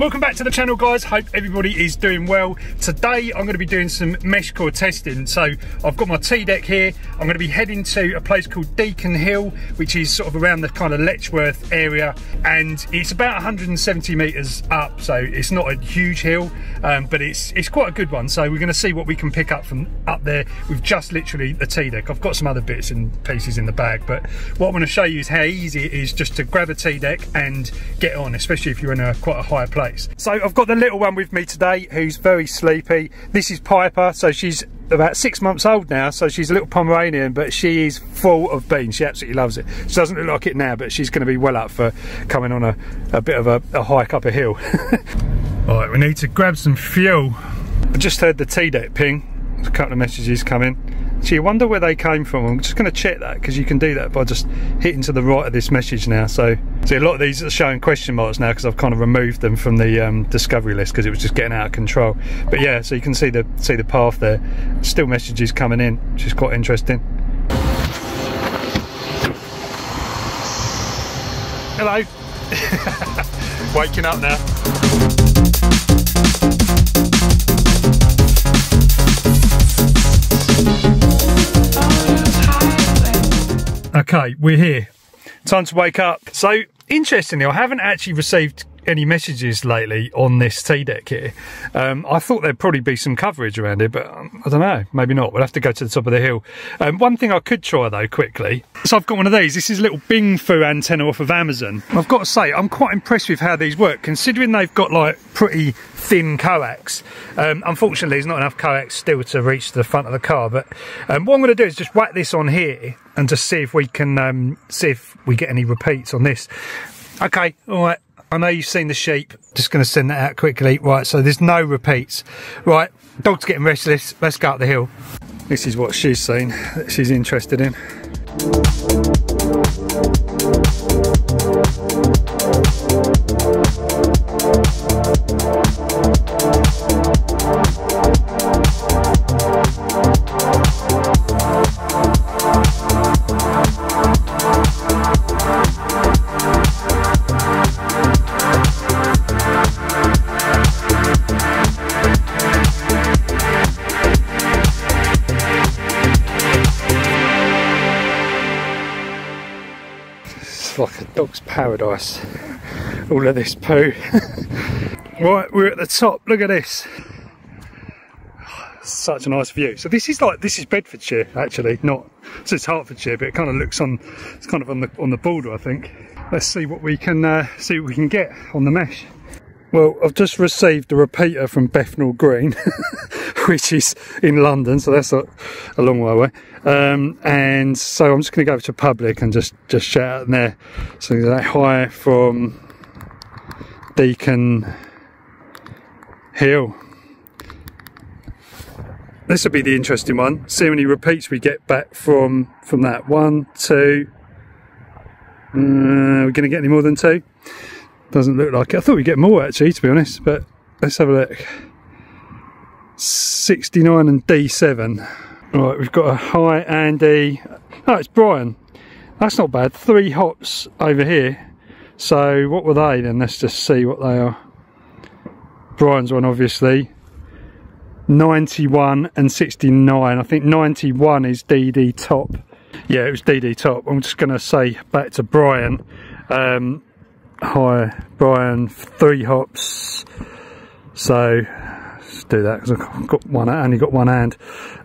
Welcome back to the channel guys, hope everybody is doing well. Today I'm going to be doing some MeshCore testing. So I've got my T-deck here, I'm going to be heading to a place called Deacon Hill, which is sort of around the kind of Letchworth area and it's about 170 metres up, so it's not a huge hill, um, but it's it's quite a good one. So we're going to see what we can pick up from up there with just literally the T-deck. I've got some other bits and pieces in the bag, but what I'm going to show you is how easy it is just to grab a T-deck and get on, especially if you're in a quite a high place place. So I've got the little one with me today who's very sleepy. This is Piper, so she's about six months old now, so she's a little Pomeranian, but she is full of beans. She absolutely loves it. She doesn't look like it now, but she's going to be well up for coming on a, a bit of a, a hike up a hill. All right, we need to grab some fuel. I just heard the T-deck ping. There's a couple of messages coming. So you wonder where they came from. I'm just going to check that because you can do that by just hitting to the right of this message now. So see a lot of these are showing question marks now because I've kind of removed them from the um, discovery list because it was just getting out of control. But yeah, so you can see the see the path there. Still messages coming in, which is quite interesting. Hello. Waking up now. Okay, we're here. Time to wake up. So, interestingly, I haven't actually received any messages lately on this T-deck here. Um, I thought there'd probably be some coverage around it, but um, I don't know, maybe not. We'll have to go to the top of the hill. Um, one thing I could try though, quickly. So I've got one of these. This is a little Bingfu antenna off of Amazon. I've got to say, I'm quite impressed with how these work, considering they've got like pretty thin coax. Um, unfortunately, there's not enough coax still to reach the front of the car, but um, what I'm going to do is just whack this on here and just see if we can um, see if we get any repeats on this. Okay, all right. I know you've seen the sheep. Just going to send that out quickly. Right, so there's no repeats. Right, dog's getting restless. Let's go up the hill. This is what she's seen, she's interested in. Dog's paradise. All of this poo. right, we're at the top. Look at this. Such a nice view. So this is like this is Bedfordshire actually, not so it's Hertfordshire, but it kind of looks on. It's kind of on the on the border, I think. Let's see what we can uh, see what we can get on the mesh. Well, I've just received a repeater from Bethnal Green, which is in London, so that's a, a long way away. Um, and so I'm just going to go to public and just just shout out in there. So that hi from Deacon Hill. This will be the interesting one. See how many repeats we get back from from that. One, two. Uh, we're going to get any more than two. Doesn't look like it. I thought we'd get more actually, to be honest, but let's have a look. 69 and D7. Right, we've got a hi Andy. Oh, it's Brian. That's not bad. Three hops over here. So what were they then? Let's just see what they are. Brian's one, obviously. 91 and 69. I think 91 is DD top. Yeah, it was DD top. I'm just going to say back to Brian. Um, hi Brian, three hops. So let's do that because I've got one, I only got one hand.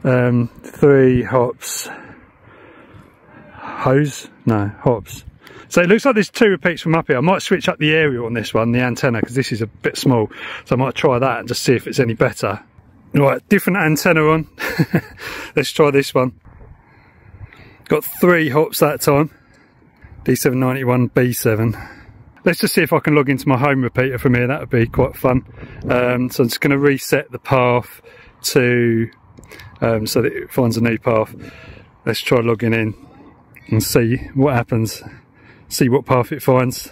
Um, three hops. Hose? No, hops. So it looks like there's two repeats from up here. I might switch up the aerial on this one, the antenna, because this is a bit small. So I might try that and just see if it's any better. Right, different antenna on. Let's try this one. Got three hops that time. D791 B7 let's just see if I can log into my home repeater from here. That would be quite fun. Um, so I'm just going to reset the path to um, so that it finds a new path. Let's try logging in and see what happens. See what path it finds.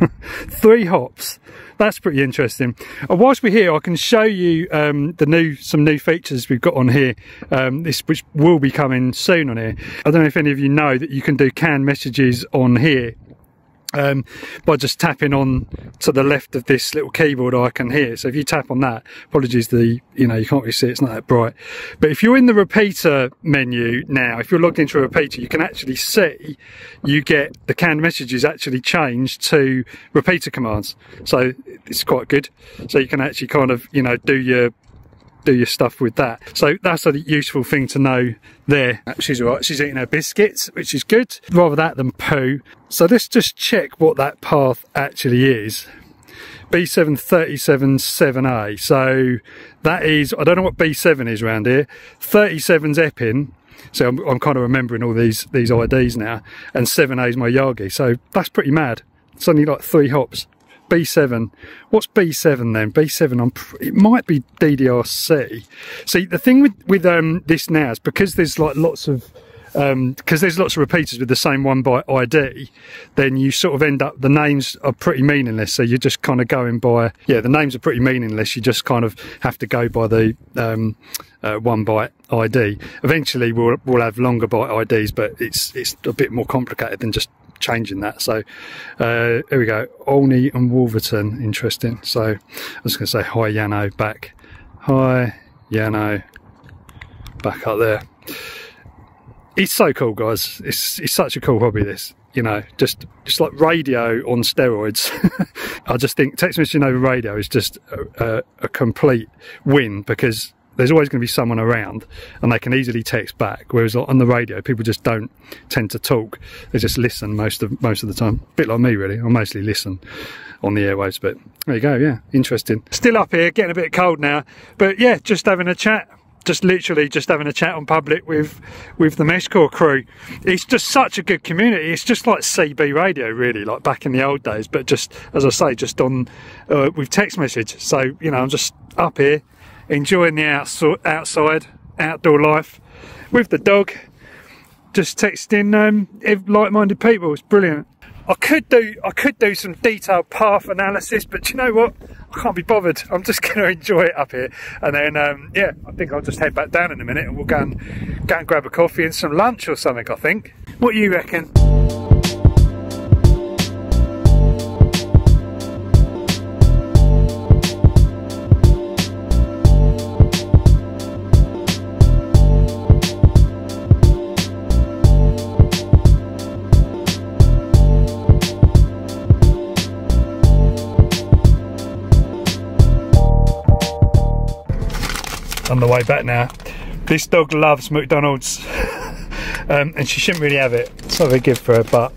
Three hops. That's pretty interesting. Uh, whilst we're here, I can show you um, the new some new features we've got on here. Um, this which will be coming soon on here. I don't know if any of you know that you can do canned messages on here um, by just tapping on to the left of this little keyboard icon here. So if you tap on that, apologies, the you know you can't really see it's not that bright. But if you're in the repeater menu now, if you're logged into a repeater, you can actually see you get the canned messages actually changed to repeater commands. So it's quite good. So you can actually kind of you know do your do your stuff with that. So that's a useful thing to know there. She's all right, she's eating her biscuits, which is good. Rather that than poo. So let's just check what that path actually is. B7377A. So that is, I don't know what B7 is around here. 37's Epping. So I'm, I'm kind of remembering all these these IDs now. And 7A is my Yagi. So that's pretty mad. It's only like three hops. B7. What's B7 then? B7, I'm it might be DDRC. See, the thing with, with um, this now is because there's like lots of, um because um, there's lots of repeaters with the same one by ID, then you sort of end up, the names are pretty meaningless. So you're just kind of going by, yeah, the names are pretty meaningless. You just kind of have to go by the um, uh, one byte ID. Eventually we'll, we'll have longer byte IDs, but it's, it's a bit more complicated than just changing that. So uh, here we go. Olney and Wolverton, interesting. So I was going to say hi Yano back. Hi Yano back up there. It's so cool, guys. It's it's such a cool hobby. This, you know, just just like radio on steroids. I just think text messaging over radio is just a, a, a complete win because there's always going to be someone around and they can easily text back whereas on the radio people just don't tend to talk they just listen most of most of the time a bit like me really i mostly listen on the airwaves but there you go yeah interesting still up here getting a bit cold now but yeah just having a chat just literally just having a chat on public with with the Meshcore crew. It's just such a good community. It's just like CB radio, really, like back in the old days. But just as I say, just on uh, with text message. So you know, I'm just up here enjoying the outside, outdoor life with the dog. Just texting um, like-minded people. It's brilliant. I could do I could do some detailed path analysis, but you know what? I can't be bothered. I'm just going to enjoy it up here, and then um, yeah, I think I'll just head back down in a minute, and we'll go and go and grab a coffee and some lunch or something. I think. What do you reckon? On the way back now. This dog loves McDonald's um, and she shouldn't really have it. It's not very good for her, but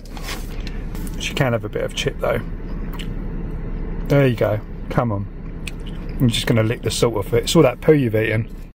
she can have a bit of chip though. There you go. Come on. I'm just going to lick the salt off it. It's all that poo you've eaten.